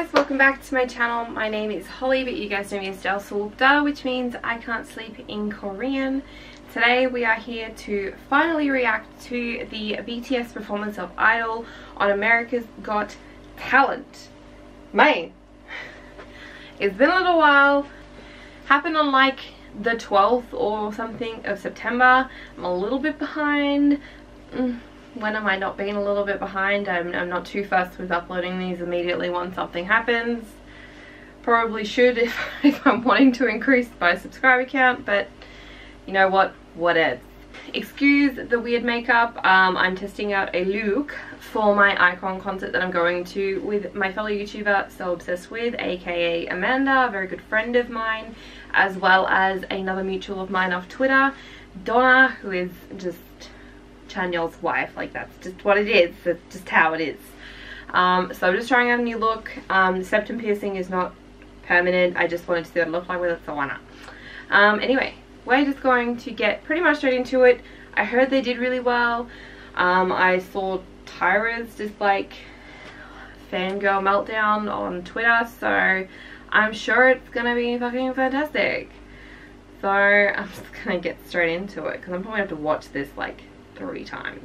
guys, welcome back to my channel. My name is Holly, but you guys know me as JalSuEopDa, which means I can't sleep in Korean. Today we are here to finally react to the BTS performance of Idol on America's Got Talent. Man, it's been a little while. Happened on like the 12th or something of September. I'm a little bit behind. Mm when am I not being a little bit behind? I'm, I'm not too fussed with uploading these immediately once something happens. Probably should if, if I'm wanting to increase my subscriber count, but you know what? What is? Excuse the weird makeup. Um, I'm testing out a look for my iKON concert that I'm going to with my fellow YouTuber So Obsessed With, aka Amanda, a very good friend of mine, as well as another mutual of mine off Twitter, Donna, who is just Chanyeol's wife. Like that's just what it is. That's just how it is. Um, so I'm just trying out a new look. Um, septum piercing is not permanent. I just wanted to see what it looked like with it, so why not? Um, anyway, we're just going to get pretty much straight into it. I heard they did really well. Um, I saw Tyra's just like fangirl meltdown on Twitter, so I'm sure it's gonna be fucking fantastic. So I'm just gonna get straight into it because I'm probably gonna have to watch this like three times.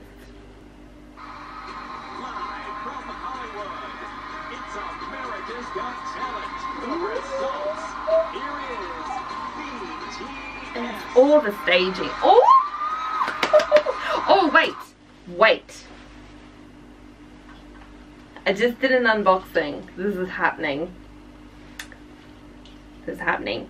all the staging. Oh! oh, wait. Wait. I just did an unboxing. This is happening. This is happening.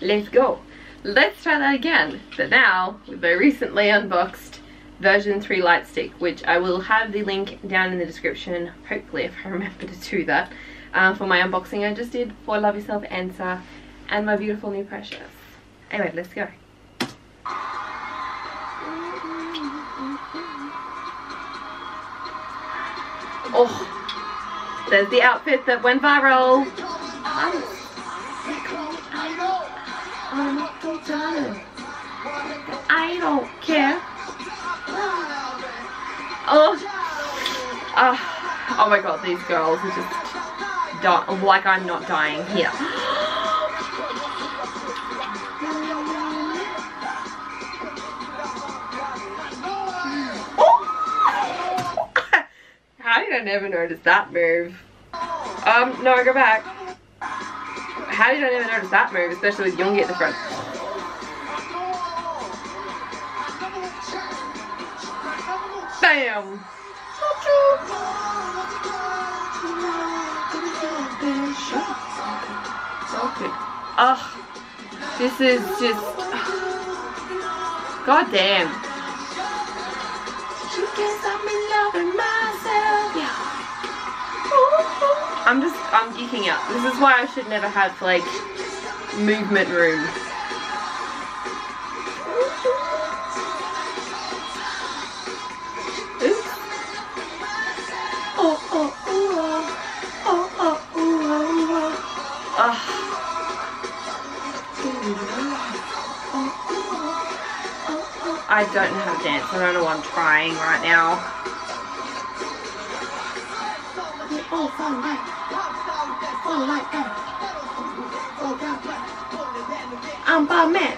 Let's go. Let's try that again, but now with my recently unboxed version 3 light stick, which I will have the link down in the description, hopefully if I remember to do that, uh, for my unboxing I just did for Love Yourself Answer and my beautiful new Precious. Anyway, let's go. Oh, there's the outfit that went viral. I don't care. Oh, uh, oh my god, these girls are just like I'm not dying here. How did I never notice that move? Um, no, go back. How did I never notice that move, especially with Yoongi at the front? Bam! Ugh. This is just... God damn. I'm just, I'm geeking out. This is why I should never have, like, movement room. I don't know how to dance. I don't know what I'm trying right now. I'm Batman.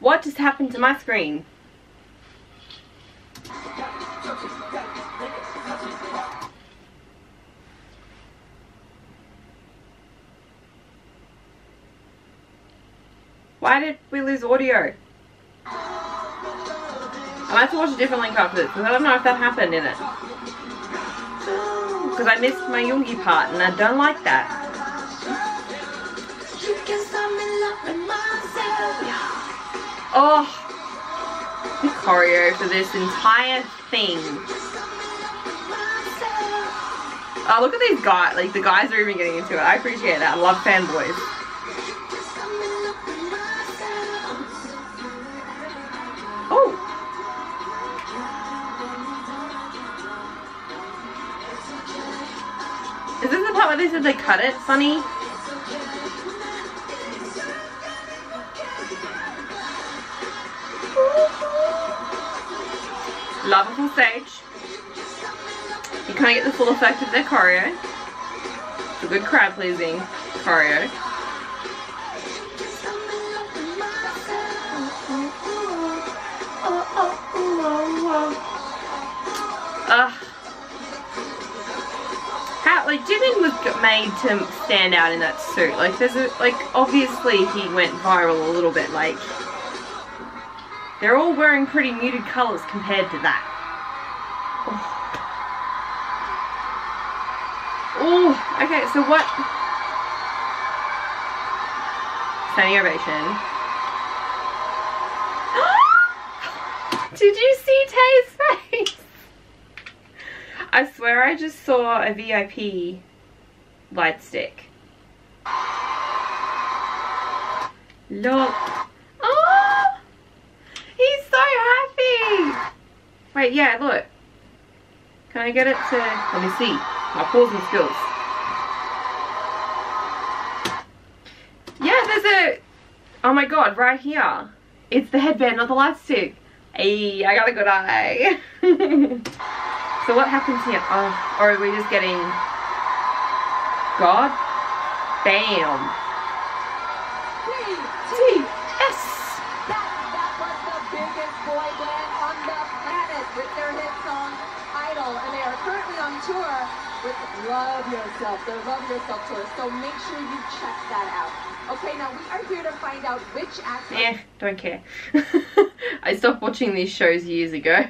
What just happened to my screen? Why did we lose audio? I might have to watch a different link after this because I don't know if that happened in it. Because I missed my Yoongi part and I don't like that. Oh, the choreo for this entire thing. Oh, look at these guys. Like, the guys are even getting into it. I appreciate that. I love fanboys. how they said they cut it funny? Love it stage. You kind of get the full effect of their choreo. It's a good crowd pleasing choreo. Ugh. How, like, Jimin was made to stand out in that suit. Like, there's a, like, obviously he went viral a little bit, like, they're all wearing pretty muted colours compared to that. Oh, okay, so what? Standing ovation. Did you see Tae's face? I swear I just saw a VIP light stick. Look. Oh! He's so happy! Wait, yeah, look. Can I get it to... Let me see. My pausing skills. Yeah, there's a... Oh my god, right here. It's the headband, not the light stick. Hey, I got a good eye. so what happens here? Oh, or are we just getting... God? Damn. BTS! That, was the biggest boy band on the planet with their hit song Idol. And they are currently on tour with Love Yourself, their Love Yourself tour. So make sure you check that out. Okay, now we are here to find out which actor... Yeah, don't care. I stopped watching these shows years ago.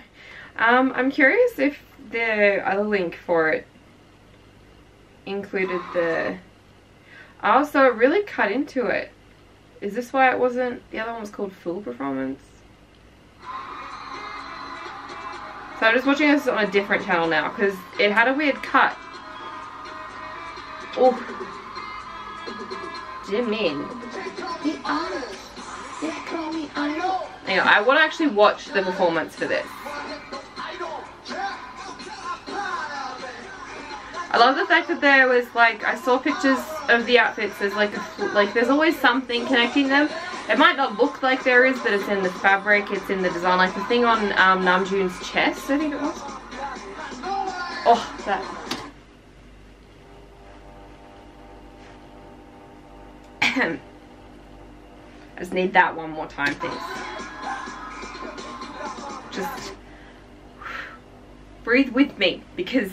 Um, I'm curious if the other link for it included the... Oh, so it really cut into it. Is this why it wasn't... The other one was called Full Performance? So I'm just watching this on a different channel now because it had a weird cut. Oh. Jimin. Anyway, I want to actually watch the performance for this. I love the fact that there was like, I saw pictures of the outfits, there's like, a, like there's always something connecting them. It might not look like there is, but it's in the fabric, it's in the design, like the thing on um, Namjoon's chest, I think it was. Oh, that. I just need that one more time, please. Just breathe with me because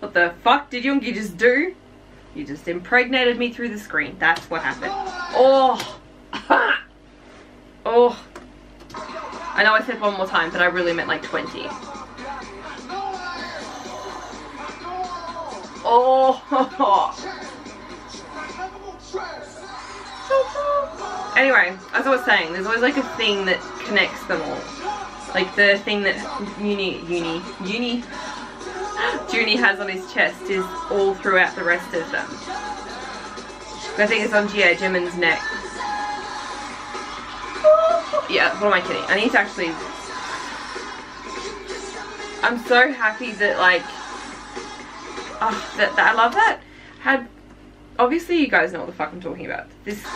what the fuck did Yoongi just do? You just impregnated me through the screen. That's what happened. Oh. oh. I know I said one more time, but I really meant like 20. Oh. Anyway, as I was saying, there's always like a thing that connects them all. Like the thing that Uni, Uni, Uni, Junie has on his chest is all throughout the rest of them. I think it's on Gia Jimin's neck. Yeah, what am I kidding? I need to actually... I'm so happy that like... Oh, that, that I love that. Had obviously you guys know what the fuck I'm talking about. This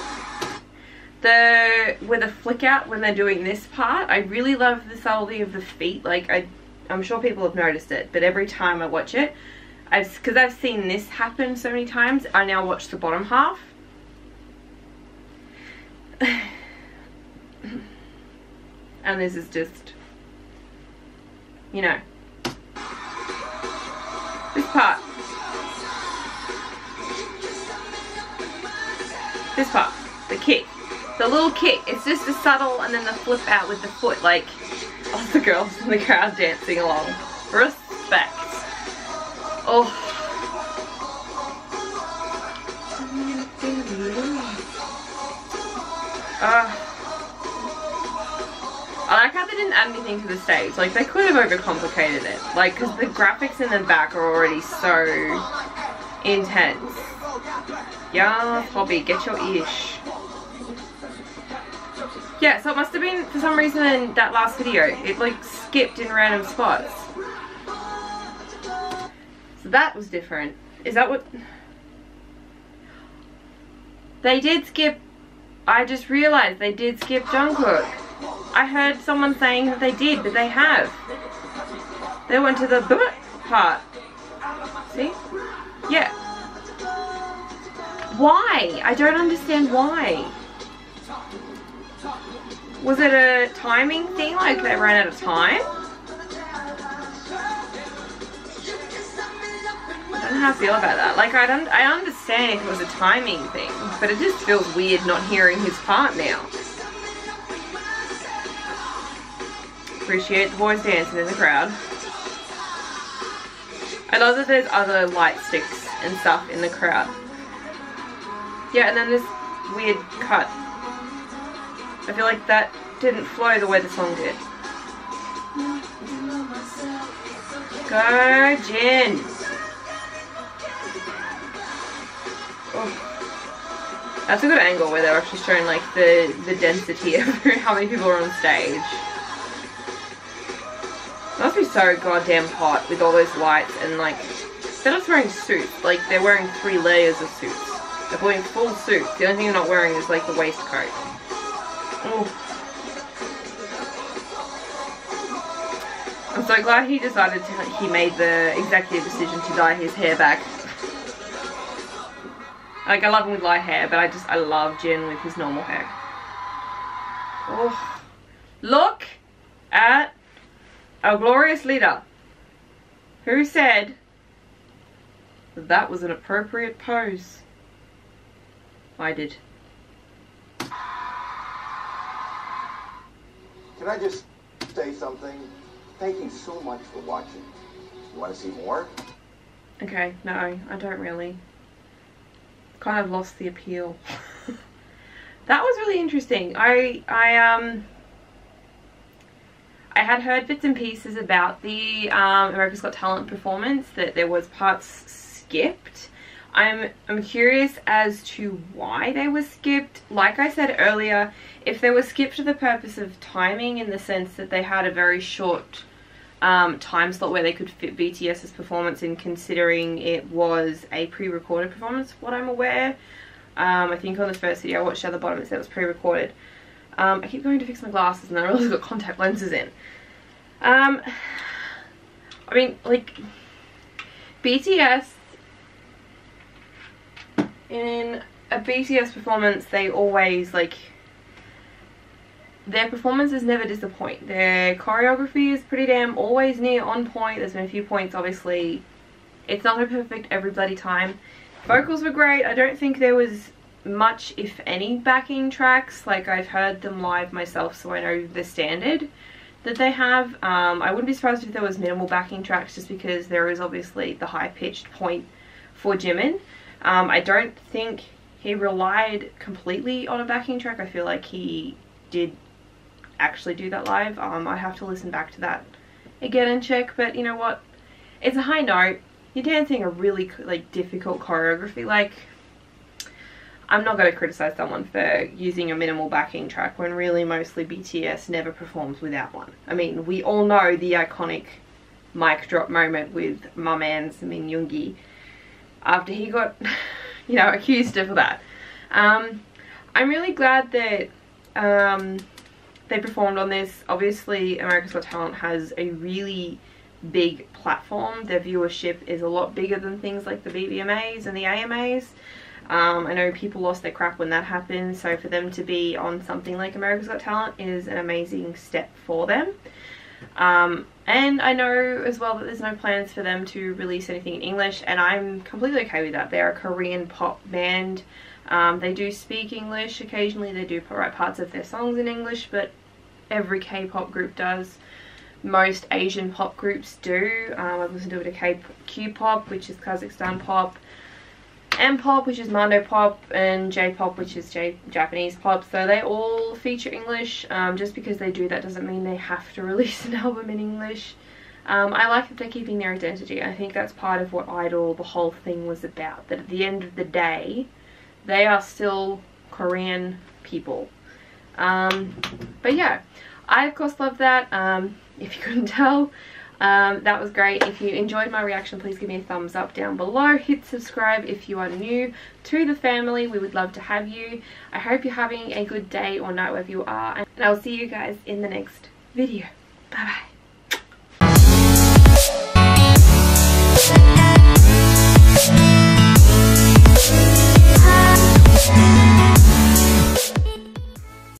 the with a flick out when they're doing this part I really love the subtlety of the feet like I I'm sure people have noticed it but every time I watch it I've because I've seen this happen so many times I now watch the bottom half. And this is just you know this part. This part the kick the little kick, it's just the subtle and then the flip out with the foot like all the girls in the crowd dancing along. Respect. Oh. Uh, I like how they didn't add anything to the stage. Like, they could have overcomplicated it. Like, because the graphics in the back are already so intense. Yeah, Hobi, get your ish. Yeah, so it must have been, for some reason in that last video, it like skipped in random spots. So that was different. Is that what... They did skip... I just realised they did skip Jungkook. I heard someone saying that they did, but they have. They went to the part. See? Yeah. Why? I don't understand why. Was it a timing thing? Like they ran out of time? I don't know how I feel about that. Like I don't, I understand if it was a timing thing, but it just feels weird not hearing his part now. Appreciate the boys dancing in the crowd. I love that there's other light sticks and stuff in the crowd. Yeah, and then this weird cut. I feel like that didn't flow the way the song did. Go, Jin! Oh. That's a good angle where they're actually showing like the, the density of how many people are on stage. Must be so goddamn hot with all those lights and like, they're wearing suits. Like, they're wearing three layers of suits. They're wearing full suits. The only thing they're not wearing is like the waistcoat. I'm so glad he decided to, he made the executive decision to dye his hair back. like, I love him with light hair, but I just, I love Jin with his normal hair. Oh. Look at our glorious leader, who said that, that was an appropriate pose. I did. I just say something? Thank you so much for watching. You want to see more? Okay, no, I don't really. Kind of lost the appeal. that was really interesting. I, I, um, I had heard bits and pieces about the um, America's Got Talent performance, that there was parts skipped. I'm, I'm curious as to why they were skipped. Like I said earlier, if they were skipped for the purpose of timing in the sense that they had a very short um, time slot where they could fit BTS's performance in considering it was a pre-recorded performance, what I'm aware. Um, I think on the first video I watched at the bottom it said it was pre-recorded. Um, I keep going to fix my glasses and I realize I've got contact lenses in. Um, I mean, like, BTS, in a BTS performance, they always, like, their performances never disappoint. Their choreography is pretty damn always near on point. There's been a few points, obviously. It's not a perfect every bloody time. Vocals were great. I don't think there was much, if any, backing tracks. Like, I've heard them live myself, so I know the standard that they have. Um, I wouldn't be surprised if there was minimal backing tracks, just because there is obviously the high-pitched point for Jimin. Um, I don't think he relied completely on a backing track. I feel like he did actually do that live. Um, I have to listen back to that again and check, but you know what? It's a high note. You're dancing a really like difficult choreography. Like I'm not going to criticize someone for using a minimal backing track when really mostly BTS never performs without one. I mean, we all know the iconic mic drop moment with my man Min Yoongi after he got, you know, accused of that. Um, I'm really glad that um, they performed on this. Obviously, America's Got Talent has a really big platform. Their viewership is a lot bigger than things like the BBMAs and the AMAs. Um, I know people lost their crap when that happened, so for them to be on something like America's Got Talent is an amazing step for them. Um, and I know as well that there's no plans for them to release anything in English, and I'm completely okay with that. They're a Korean pop band. Um, they do speak English occasionally, they do write parts of their songs in English, but every K-pop group does. Most Asian pop groups do. Um, I've listened to it to K-Q-pop, which is Kazakhstan pop. M-pop, which is Mandopop, and J-pop, which is J Japanese pop. So they all feature English. Um, just because they do that doesn't mean they have to release an album in English. Um, I like that they're keeping their identity. I think that's part of what Idol, the whole thing was about. That at the end of the day, they are still Korean people. Um, but yeah, I of course love that. Um, if you couldn't tell, Um, that was great. If you enjoyed my reaction, please give me a thumbs up down below. Hit subscribe if you are new to the family. We would love to have you. I hope you're having a good day or night wherever you are. And I'll see you guys in the next video. Bye bye. Thank.